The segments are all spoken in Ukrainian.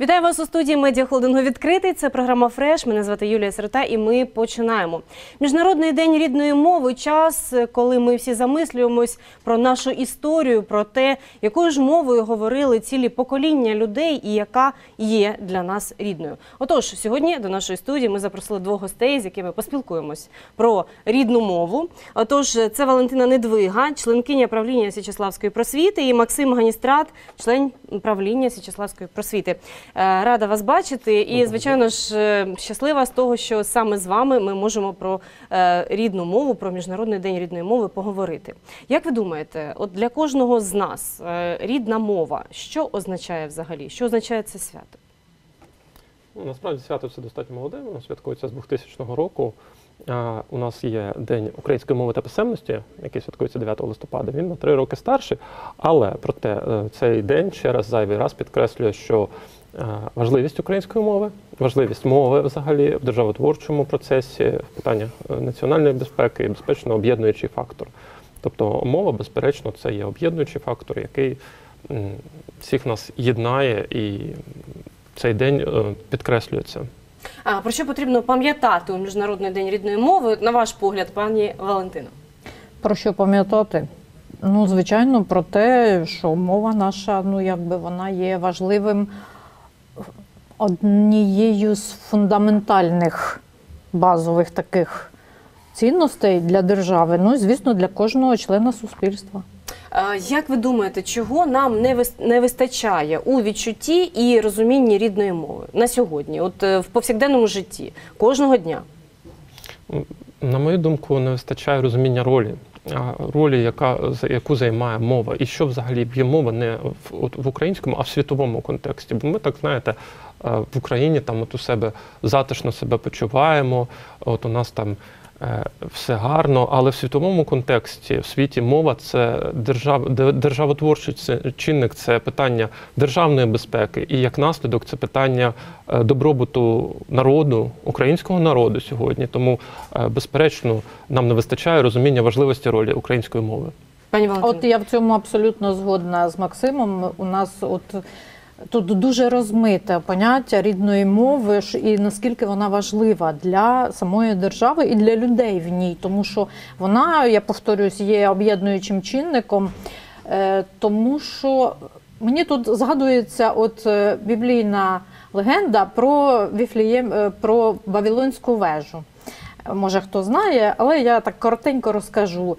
Вітаю вас у студії медіахолдингу відкритий. Це програма Фреш. Мене звати Юлія Сирота, і ми починаємо. Міжнародний день рідної мови час, коли ми всі замислюємось про нашу історію, про те, якою ж мовою говорили цілі покоління людей, і яка є для нас рідною. Отож, сьогодні до нашої студії ми запросили двох гостей, з якими поспілкуємось про рідну мову. Отож, це Валентина Недвига, членкиня правління Січеславської просвіти, і Максим Ганістрат, член правління Січеславської просвіти. Е, Рада вас бачити, і звичайно ж е, щаслива з того, що саме з вами ми можемо про е, рідну мову, про міжнародний день рідної мови поговорити. Як ви думаєте, от для кожного з нас рідна мова, що означає взагалі? Що означає це свято? Ну, насправді свято це достатньо молоде, воно святкується з 2000 року. А, у нас є День української мови та писемності, який святкується 9 листопада. Він на три роки старший. Але проте цей день ще раз зайвий раз підкреслює, що важливість української мови, важливість мови взагалі в державотворчому процесі, в питаннях е, національної безпеки і безпечно об'єднуючий фактор. Тобто мова, безперечно, це є об'єднуючий фактор, який всіх нас єднає і цей день е, підкреслюється. А про що потрібно пам'ятати у міжнародний день рідної мови? На ваш погляд, пані Валентино? Про що пам'ятати? Ну, звичайно, про те, що мова наша, ну якби вона є важливим однією з фундаментальних базових таких цінностей для держави. Ну і звісно, для кожного члена суспільства. Е, Як ви думаєте, чого нам не вис- вистачає у відчутті і розумінні рідної мови на сьогодні, от е, в повсякденному житті, кожного дня? На мою думку, не вистачає розуміння ролі, ролі, яка яку займає мова, і що взагалі є мова не в, от, в українському, а в світовому контексті. Бо ми так знаєте, в Україні там от у себе затишно себе почуваємо. От у нас там. Е, Все гарно, але в світовому контексті в світі мова це держав, державотворчий це- чинник, це питання державної безпеки, і як наслідок це питання е, добробуту народу, українського народу сьогодні. Тому, е, безперечно, нам не вистачає розуміння важливості ролі української мови. Пані Валентино? От я в цьому абсолютно згодна з Максимом. У нас от тут дуже розмите поняття рідної мови і наскільки вона важлива для самої держави і для людей в ній, тому що вона, я повторюсь, є об'єднуючим чинником, е, тому що мені тут згадується от е, біблійна легенда про Віфлієм, е, про Вавилонську вежу. Може, хто знає, але я так коротенько розкажу,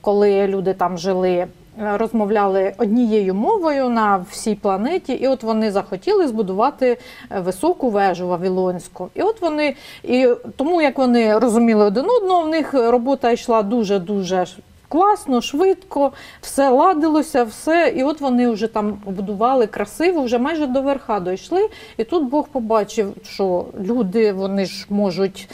коли люди там жили, розмовляли однією мовою на всій планеті, і от вони захотіли збудувати е, високу вежу Вавилонську. І от вони, і тому як вони розуміли один одного, в них робота йшла дуже дуже класно, швидко, все ладилося, все. І от вони вже там побудували красиво, вже майже до верха дійшли. І тут Бог побачив, що люди вони ж можуть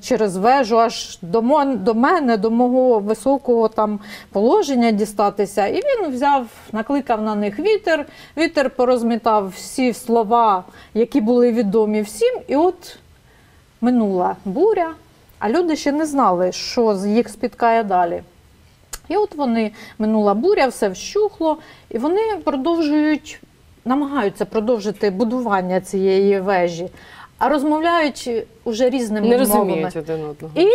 через вежу аж до, до мене, до мого високого там положення дістатися. І він взяв, накликав на них вітер. Вітер порозмітав всі слова, які були відомі всім. І от минула буря, а люди ще не знали, що їх спіткає далі. І от вони минула буря, все вщухло, і вони продовжують, намагаються продовжити будування цієї вежі, а розмовляють уже різними не мовами. розуміють один одного. І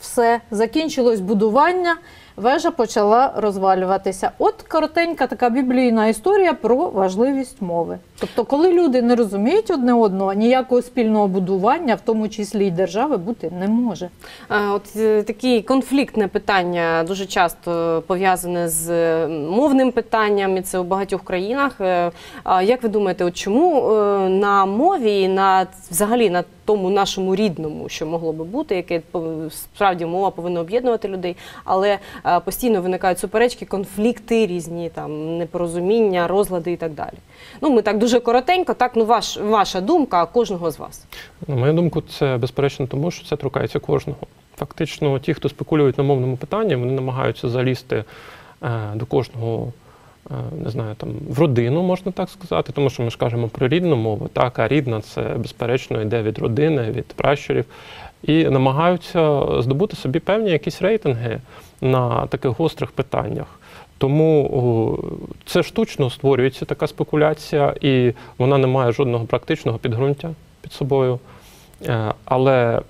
Все, закінчилось будування, вежа почала розвалюватися. От коротенька така біблійна історія про важливість мови. Тобто, коли люди не розуміють одне одного, ніякого спільного будування, в тому числі й держави, бути не може. От е, такі конфліктне питання дуже часто пов'язане з е, мовним питанням, і це у багатьох країнах. Е, як ви думаєте, от чому на мові і на взагалі на тому нашому рідному, що могло би бути, яке справді мова повинна об'єднувати людей, але постійно виникають суперечки, конфлікти різні, там непорозуміння, розлади і так далі. Ну, ми так дуже коротенько, так ну ваш ваша думка кожного з вас. На мою думку, це безперечно тому, що це торкається кожного. Фактично, ті, хто спекулюють на мовному питанні, вони намагаються залізти е, до кожного. е, Не знаю, там в родину можна так сказати, тому що ми ж кажемо про рідну мову. Так, а рідна це безперечно йде від родини, від пращурів, і намагаються здобути собі певні якісь рейтинги на таких гострих питаннях. Тому це штучно створюється така спекуляція, і вона не має жодного практичного підґрунтя під собою. Е, Але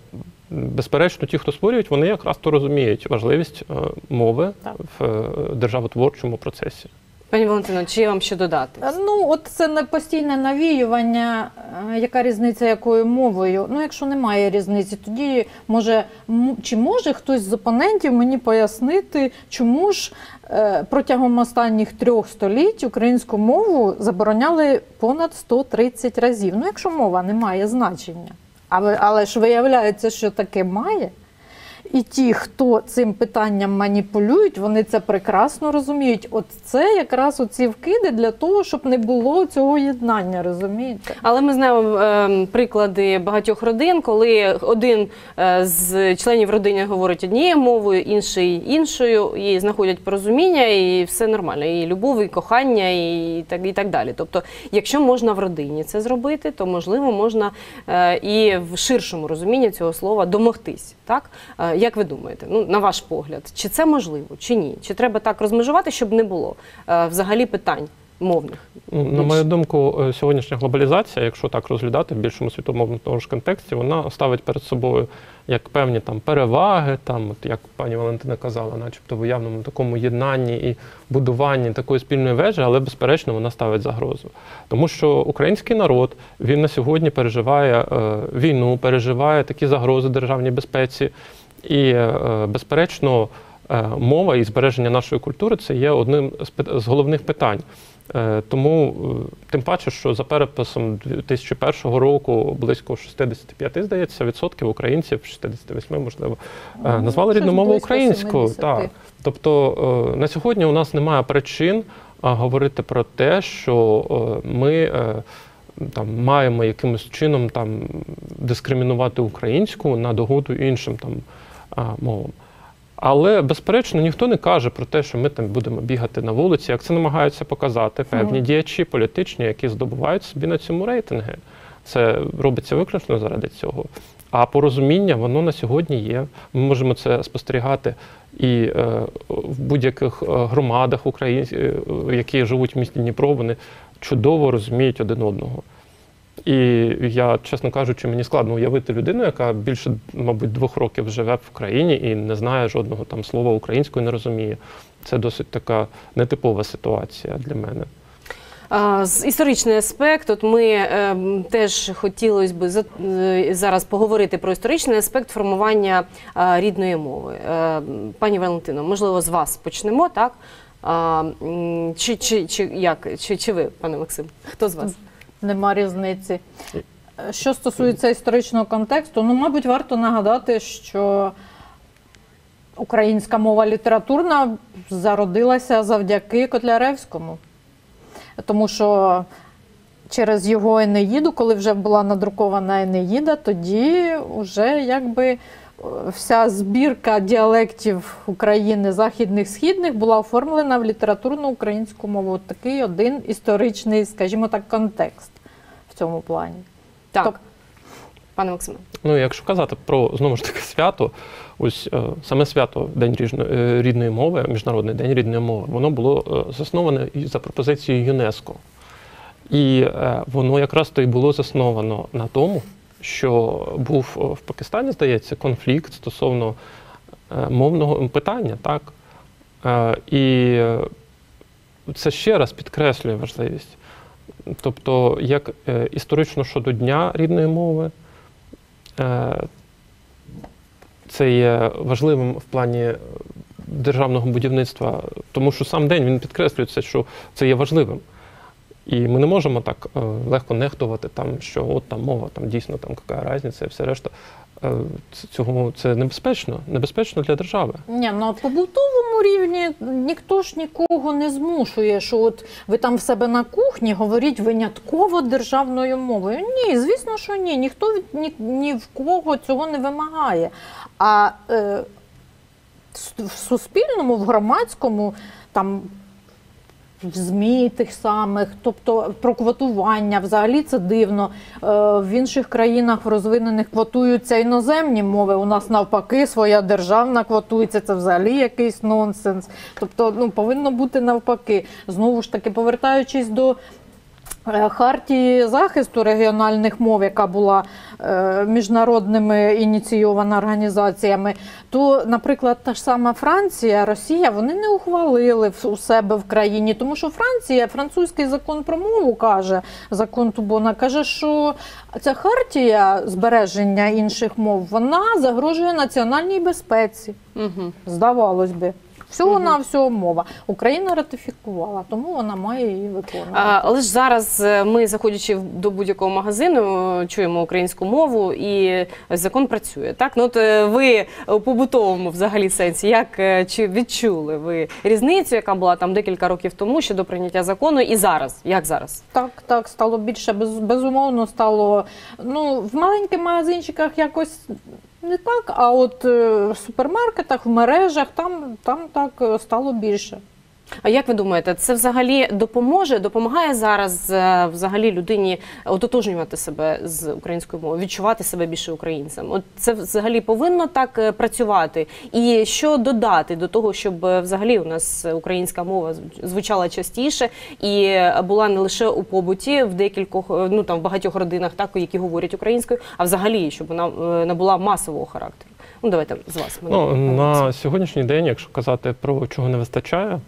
безперечно, ті, хто створюють, вони якраз то розуміють важливість е, мови в е, державотворчому процесі. Пані Валентино, чи є вам що додати? Е, Ну, от це не постійне навіювання. е, Яка різниця якою мовою? Ну, якщо немає різниці, тоді може чи може хтось з опонентів мені пояснити, чому ж е, протягом останніх трьох століть українську мову забороняли понад 130 разів. Ну, якщо мова не має значення. Але, але ж виявляється, що таке має. І ті, хто цим питанням маніпулюють, вони це прекрасно розуміють. От це якраз оці вкиди для того, щоб не було цього єднання, розумієте? Але ми знаємо е, приклади багатьох родин, коли один е, з членів родини говорить однією мовою, інший іншою, і знаходять порозуміння, і все нормально. І любов, і кохання, і так, і так далі. Тобто, якщо можна в родині це зробити, то можливо можна е, і в ширшому розумінні цього слова домогтись. Так Е, як ви думаєте, ну на ваш погляд, чи це можливо, чи ні? Чи треба так розмежувати, щоб не було е, взагалі питань мовних? Ну, На мою думку, е, сьогоднішня глобалізація, якщо так розглядати в більшому світовому того ж контексті, вона ставить перед собою як певні там переваги, там, от як пані Валентина казала, начебто в уявному такому єднанні і будуванні такої спільної вежі, але безперечно вона ставить загрозу. Тому що український народ він на сьогодні переживає е, війну, переживає такі загрози державній безпеці. І, е, безперечно, е, мова і збереження нашої культури це є одним з головних питань. Е, Тому, тим паче, що за переписом 2001 року близько 65, здається, відсотків українців, 68, можливо, Ну, назвали рідну мову українською. Так. Тобто на сьогодні у нас немає причин говорити про те, що ми там маємо якимось чином там дискримінувати українську на догоду іншим там мовам. Але безперечно ніхто не каже про те, що ми там будемо бігати на вулиці, як це намагаються показати певні діячі політичні, які здобувають собі на цьому рейтинги. Це робиться виключно заради цього. А порозуміння воно на сьогодні є. Ми можемо це спостерігати і е, в будь-яких е, громадах українських, які живуть в місті Дніпро, вони чудово розуміють один одного. І я, чесно кажучи, мені складно уявити людину, яка більше, мабуть, двох років живе в Україні і не знає жодного там слова українською, не розуміє. Це досить така нетипова ситуація для мене. З історичний аспект, от ми е, теж хотілося б за- е, зараз поговорити про історичний аспект формування е, рідної мови. Е, Пані Валентино, можливо, з вас почнемо, так? А, чи, чи, чи як? Чи, чи ви, пане Максим? Хто з вас? Нема різниці. Е, Що стосується історичного контексту, ну, мабуть, варто нагадати, що українська мова літературна зародилася завдяки Котляревському. Тому що через його Енеїду, коли вже була надрукована Енеїда, тоді вже якби е, вся збірка діалектів України західних східних була оформлена в літературну українську мову. Такий один історичний, скажімо так, контекст в цьому плані. Так, Тоб- пане Максиме. Ну, якщо казати про знову ж таки свято, ось е, саме свято День ріжно- е, рідної мови, Міжнародний день рідної мови, воно було е, засноване і за пропозицією ЮНЕСКО. І е, воно якраз то і було засновано на тому, що був в Пакистані, здається, конфлікт стосовно е, мовного питання, так? Е, І це ще раз підкреслює важливість. Тобто, як е, історично щодо Дня рідної мови, е, це є важливим в плані державного будівництва, тому що сам день він підкреслюється, що це є важливим. І ми не можемо так е, легко нехтувати, там, що от там мова, там дійсно там яка різниця і все решта. Е, Цього це небезпечно, небезпечно для держави. Ні, на побутовому рівні ніхто ж нікого не змушує, що от ви там в себе на кухні говоріть винятково державною мовою. Ні, звісно, що ні. Ніхто ні, ні в кого цього не вимагає. А е, в суспільному, в громадському там. В ЗМІ тих самих, тобто про квотування, взагалі це дивно. Е, В інших країнах в розвинених квотуються іноземні мови. У нас навпаки своя державна квотується. Це взагалі якийсь нонсенс. Тобто, ну повинно бути навпаки. Знову ж таки, повертаючись до. Е, Хартії захисту регіональних мов, яка була е, міжнародними ініційована організаціями, то, наприклад, та ж сама Франція, Росія, вони не ухвалили у себе в країні, тому що Франція, французький закон про мову каже, закон Тубона каже, що ця хартія збереження інших мов вона загрожує національній безпеці. Угу. Здавалось би. Всього на всього мова. Україна ратифікувала, тому вона має її виконувати. Але ж зараз е, ми, заходячи до будь-якого магазину, чуємо українську мову і закон працює. Так, ну от е, ви у побутовому взагалі сенсі, як е, чи відчули ви різницю, яка була там декілька років тому щодо прийняття закону, і зараз? Як зараз? Так, так, стало більше, без, безумовно, стало. Ну, в маленьких магазинчиках якось не так, а от е, в супермаркетах, в мережах там, там так е, стало більше. А як ви думаєте, це взагалі допоможе? Допомагає зараз е, взагалі людині ототожнювати себе з українською мовою, відчувати себе більше українцем? От це взагалі повинно так е, працювати. І що додати до того, щоб е, взагалі у нас українська мова звучала частіше і була не лише у побуті в декількох, ну там в багатьох родинах, так які говорять українською, а взагалі щоб вона набула масового характеру. Ну давайте з вас. Ну, на сьогоднішній день, якщо казати про чого не вистачає,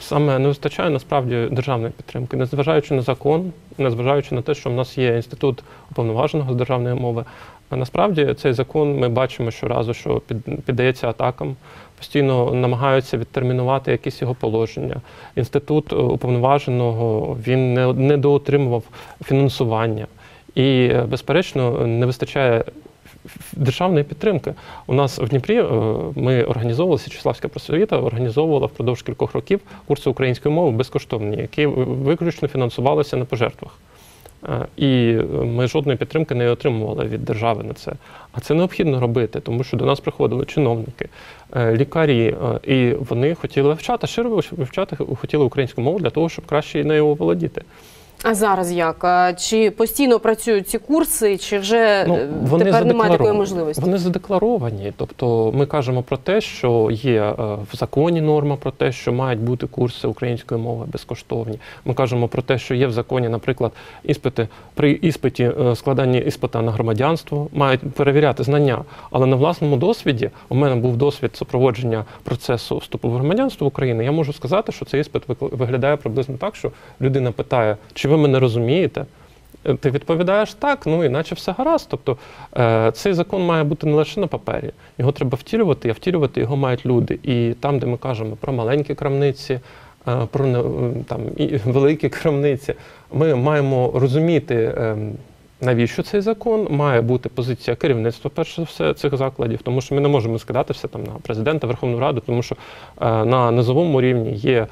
саме не вистачає насправді державної підтримки, незважаючи на закон, незважаючи на те, що в нас є інститут уповноваженого з державної мови. А насправді цей закон ми бачимо щоразу, що піддається атакам. Постійно намагаються відтермінувати якісь його положення. Інститут е, уповноваженого він не, не доотримував фінансування. І, е, безперечно, не вистачає державної підтримки. У нас в Дніпрі е, ми організовували Січеславська просвіта, організовувала впродовж кількох років курси української мови безкоштовні, які виключно фінансувалися на пожертвах. Е, І ми жодної підтримки не отримували від держави на це. А це необхідно робити, тому що до нас приходили чиновники, е, лікарі, і вони хотіли вивчати, щиро вивчати, хотіли українську мову для того, щоб краще нею володіти. А зараз як? Чи постійно працюють ці курси, чи вже е, тепер немає такої можливості? Вони задекларовані. Тобто ми кажемо про те, що є е, в законі норма про те, що мають бути курси української мови безкоштовні. Ми кажемо про те, що є в законі, наприклад, іспити при іспиті е, складанні іспита на громадянство мають перевіряти знання. Але на власному досвіді у мене був досвід супроводження процесу вступу в громадянство України. Я можу сказати, що цей іспит виглядає приблизно так, що людина питає, чи ви мене розумієте? Е, Ти відповідаєш так, ну іначе все гаразд. Тобто е, цей закон має бути не лише на папері, його треба втілювати, а втілювати його мають люди. І там, де ми кажемо про маленькі крамниці, е, про там, і великі крамниці, ми маємо розуміти. е, Навіщо цей закон має бути позиція керівництва, перш за все, цих закладів, тому що ми не можемо скидати все там на президента, Верховну Раду, тому що на низовому рівні є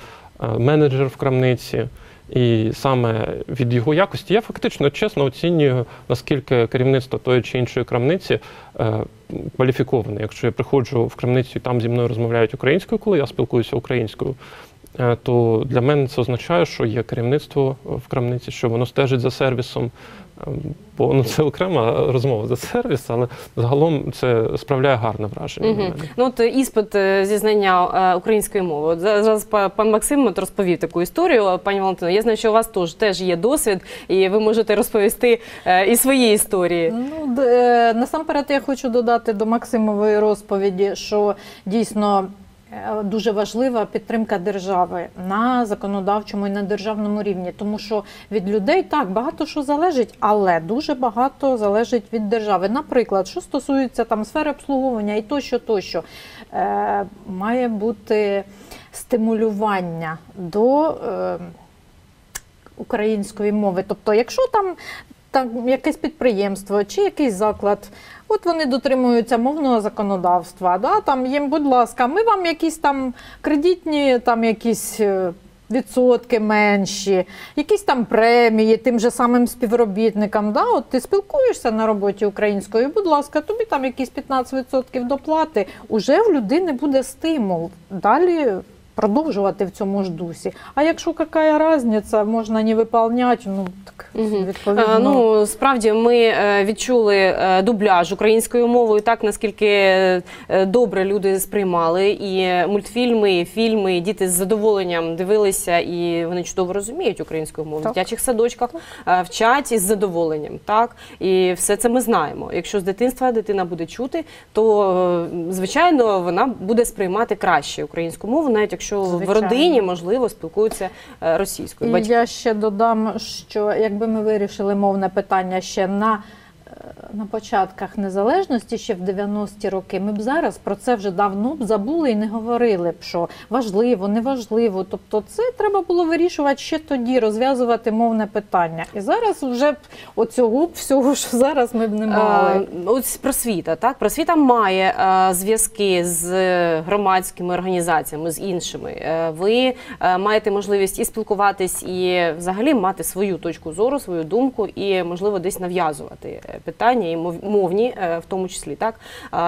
менеджер в крамниці, і саме від його якості я фактично чесно оцінюю, наскільки керівництво тої чи іншої крамниці е, кваліфіковане. Якщо я приходжу в крамницю і там зі мною розмовляють українською, коли я спілкуюся українською, е, то для мене це означає, що є керівництво в крамниці, що воно стежить за сервісом. Бо ну, це окрема розмова за сервіс, але загалом це справляє гарне враження. Угу. Ну от е, іспит е, зі знання е, української мови. От за- зараз па- пан Максим от розповів таку історію. Пані Валентино, я знаю, що у вас теж теж є досвід, і ви можете розповісти е, і свої історії. Ну, насамперед я хочу додати до Максимової розповіді, що дійсно дуже важлива підтримка держави на законодавчому і на державному рівні, тому що від людей так багато що залежить, але дуже багато залежить від держави. Наприклад, що стосується там сфери обслуговування і тощо, тощо, е, має бути стимулювання до. Е, української мови. Тобто, якщо там, там якесь підприємство чи якийсь заклад, от вони дотримуються мовного законодавства, да, там їм, будь ласка, ми вам якісь там кредитні, там якісь. е, Відсотки менші, якісь там премії тим же самим співробітникам. Да? От ти спілкуєшся на роботі українською, будь ласка, тобі там якісь 15% доплати, уже в людини буде стимул далі продовжувати в цьому ж дусі. А якщо яка різниця, можна не виконувати, ну так відповідно. Ну справді ми е, відчули е, дубляж українською мовою, так наскільки е, добре люди сприймали і мультфільми, і фільми, і діти з задоволенням дивилися, і вони чудово розуміють українську мову. В дитячих садочках вчать із задоволенням. Так і все це ми знаємо. Якщо з дитинства дитина буде чути, то звичайно вона буде сприймати краще українську мову, навіть якщо в Звичайно. родині можливо спілкуються е, російською. І Батьки я ще додам, що якби ми вирішили мовне питання ще на, на початках незалежності, ще в 90-ті роки, ми б зараз про це вже давно б забули і не говорили б, що важливо, неважливо. Тобто, це треба було вирішувати ще тоді, розв'язувати мовне питання. І зараз вже б оцього б всього, що зараз ми б не мали. Е, Ось просвіта, так просвіта має е, зв'язки з громадськими організаціями, з іншими. Е, ви е, маєте можливість і спілкуватись, і взагалі мати свою точку зору, свою думку, і можливо десь нав'язувати е, питання і мов- мовні, е, в тому числі так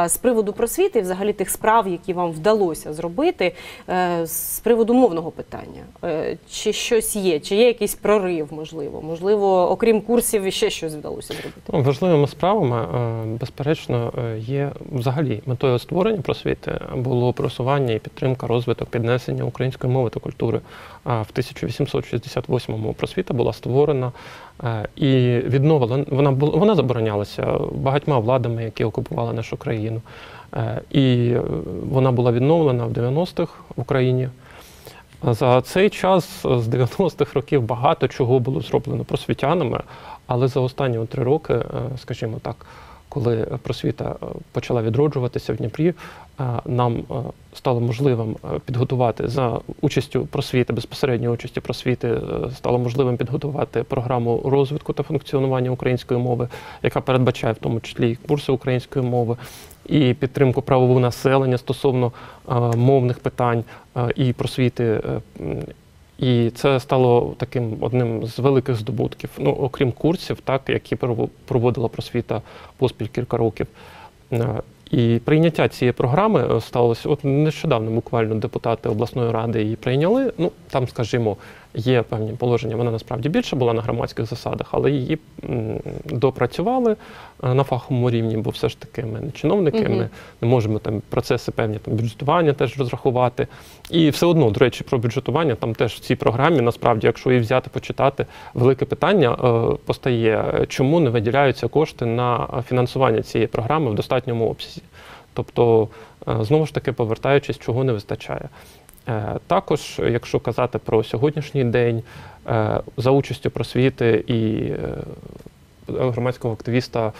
з приводу просвіти, і взагалі тих справ, які вам вдалося зробити, е, з приводу мовного питання. Е, Чи щось є, чи є якийсь прорив, можливо, можливо, окрім курсів, ще щось вдалося зробити. Ну, Важливими справами, безперечно, є взагалі метою створення просвіти було просування і підтримка розвиток піднесення української мови та культури. А В 1868-му просвіта була створена і відновила. Вона була вона заборонялася багатьма владами, які окупували нашу країну. Е, І е, вона була відновлена в 90-х в Україні. За цей час е, з 90-х років багато чого було зроблено просвітянами, але за останні три роки, скажімо так, коли просвіта е, почала відроджуватися в Дніпрі, е, нам е, стало можливим підготувати за участю просвіти, безпосередньої участі просвіти, стало можливим підготувати програму розвитку та функціонування української мови, яка передбачає в тому числі курси української мови, і підтримку правового населення стосовно мовних питань і просвіти. І це стало таким одним з великих здобутків. Ну, окрім курсів, так, які прово- проводила просвіта поспіль кілька років. Е, І прийняття цієї програми е, сталося от нещодавно. Буквально депутати обласної ради її прийняли. Ну там, скажімо, є певні положення. Вона насправді більше була на громадських засадах, але її допрацювали е, на фаховому рівні, бо все ж таки ми не чиновники, ми не можемо там процеси певні там бюджетування теж розрахувати. І все одно, до речі, про бюджетування там теж в цій програмі, насправді, якщо її взяти, почитати, велике питання е, постає, чому не виділяються кошти на фінансування цієї програми в достатньому обсязі. Тобто, е, знову ж таки, повертаючись, чого не вистачає. Е, Також, якщо казати про сьогоднішній день, е, за участю просвіти і е, громадського активіста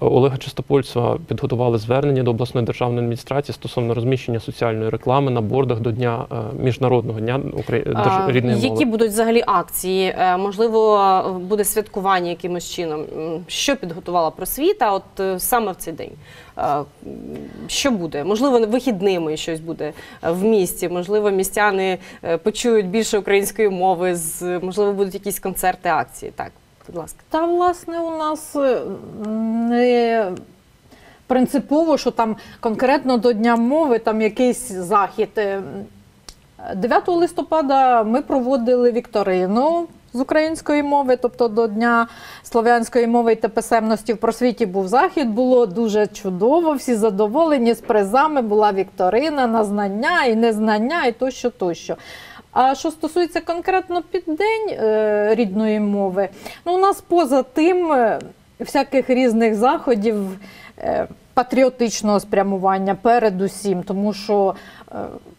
Олега Чистопольцева підготували звернення до обласної державної адміністрації стосовно розміщення соціальної реклами на бордах до дня е, міжнародного дня Украї- А, держ- Які будуть взагалі акції? Е, Можливо, буде святкування якимось чином. Що підготувала просвіта? От е, саме в цей день. Що буде? Можливо, вихідними щось буде в місті. Можливо, містяни почують більше української мови. Можливо, будуть якісь концерти, акції. Так, будь ласка. Та власне у нас е, не принципово, що там конкретно до Дня мови там якийсь захід. Е, 9 листопада ми проводили вікторину з української мови, тобто до Дня слов'янської мови та писемності в просвіті був захід. Було дуже чудово, всі задоволені з призами. Була вікторина на знання і незнання, і тощо, тощо. А що стосується конкретно під день е, рідної мови, ну у нас поза тим е, всяких різних заходів е, патріотичного спрямування передусім, тому що е,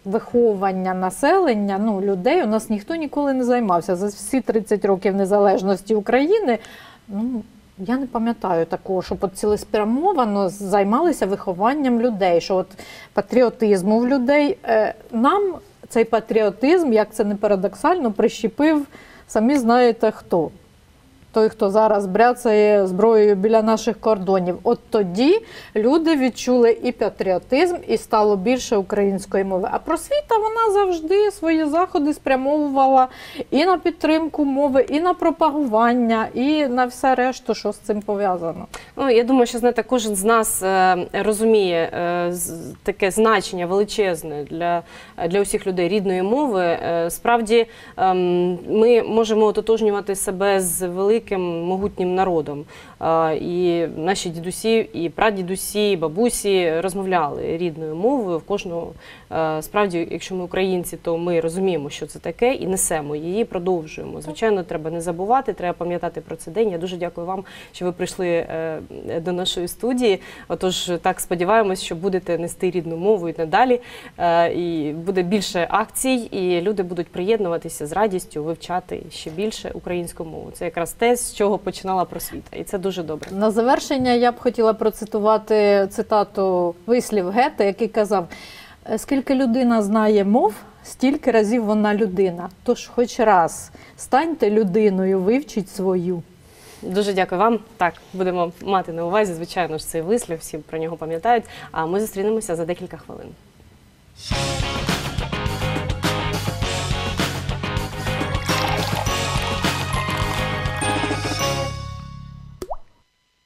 виховання населення, ну, людей у нас ніхто ніколи не займався. За всі 30 років незалежності України. Ну, я не пам'ятаю такого, щоб от цілеспрямовано займалися вихованням людей, що от патріотизму в людей. Е, Нам цей патріотизм, як це не парадоксально, прищепив, самі знаєте хто. Той, хто зараз бряцає зброєю біля наших кордонів. От тоді люди відчули і патріотизм, і стало більше української мови. А просвіта вона завжди свої заходи спрямовувала і на підтримку мови, і на пропагування, і на все решту, що з цим пов'язано. Ну, я думаю, що знаєте, кожен з нас е, розуміє е, таке значення величезне для, для усіх людей рідної мови. Е, справді ем, ми можемо ототожнювати себе з великим могутнім народом. І наші дідусі, і прадідусі, і бабусі розмовляли рідною мовою. В кожного е, справді, якщо ми українці, то ми розуміємо, що це таке, і несемо її, продовжуємо. Звичайно, треба не забувати, треба пам'ятати про цей день. Я дуже дякую вам, що ви прийшли е, до нашої студії. Отож, так сподіваємось, що будете нести рідну мову і надалі. Е, І буде більше акцій, і люди будуть приєднуватися з радістю, вивчати ще більше українську мову. Це якраз те, з чого починала просвіта, і це дуже добре. На завершення я б хотіла процитувати цитату вислів Гета, який казав: «Е, скільки людина знає мов, стільки разів вона людина. Тож, хоч раз станьте людиною, вивчіть свою. Дуже дякую вам. Так, будемо мати на увазі, звичайно ж, цей вислів, всі про нього пам'ятають. А ми зустрінемося за декілька хвилин.